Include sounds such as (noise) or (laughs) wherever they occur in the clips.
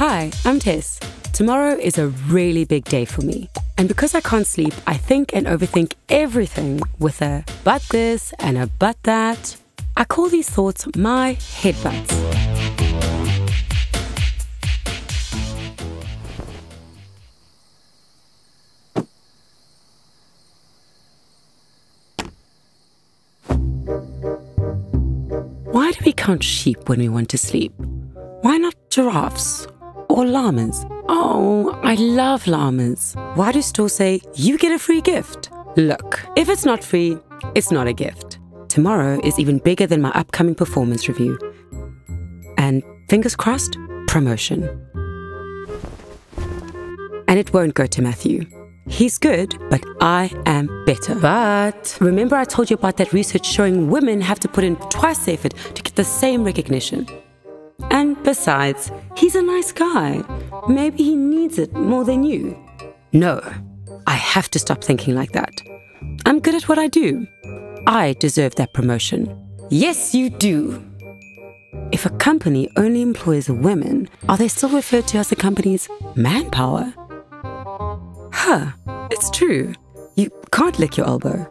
Hi, I'm Tess. Tomorrow is a really big day for me. And because I can't sleep, I think and overthink everything with a but this and a but that. I call these thoughts my headbutts. Why do we count sheep when we want to sleep? Why not giraffes or llamas? Oh, I love llamas. Why do stores say you get a free gift? Look, if it's not free, it's not a gift. Tomorrow is even bigger than my upcoming performance review. And fingers crossed, promotion. And it won't go to Matthew. He's good, but I am better. But remember, I told you about that research showing women have to put in twice the effort to get the same recognition. And besides, he's a nice guy. Maybe he needs it more than you. No, I have to stop thinking like that. I'm good at what I do. I deserve that promotion. Yes, you do. If a company only employs women, are they still referred to as the company's manpower? Huh, it's true. You can't lick your elbow.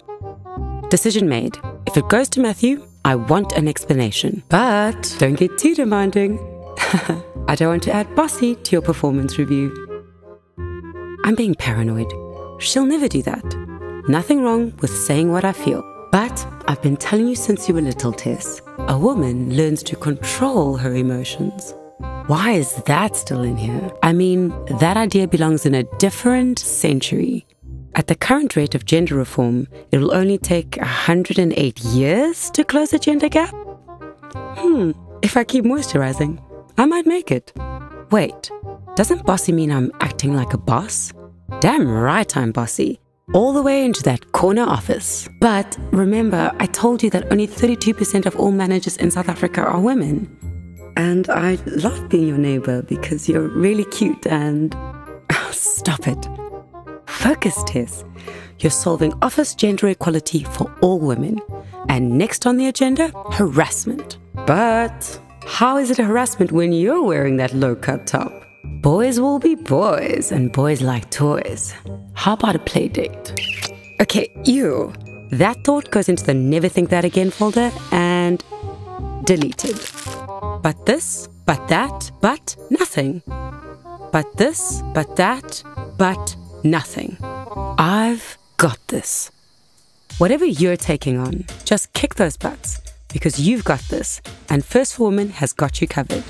Decision made. If it goes to Matthew, I want an explanation. But don't get too demanding. (laughs) I don't want to add bossy to your performance review. I'm being paranoid. She'll never do that. Nothing wrong with saying what I feel. But I've been telling you since you were little, Tess. A woman learns to control her emotions. Why is that still in here? I mean, that idea belongs in a different century. At the current rate of gender reform, it will only take 108 years to close the gender gap? Hmm, if I keep moisturizing, I might make it. Wait, doesn't bossy mean I'm acting like a boss? Damn right I'm bossy. All the way into that corner office. But remember, I told you that only 32% of all managers in South Africa are women. And I love being your neighbor because you're really cute and. (laughs) Stop it. Focus, Tess. You're solving office gender equality for all women. And next on the agenda, harassment. But how is it harassment when you're wearing that low cut top? Boys will be boys, and boys like toys. How about a play date? Okay, you. That thought goes into the never think that again folder and deleted. But this, but that, but nothing. But this, but that, but nothing. I've got this. Whatever you're taking on, just kick those butts because you've got this, and First Woman has got you covered.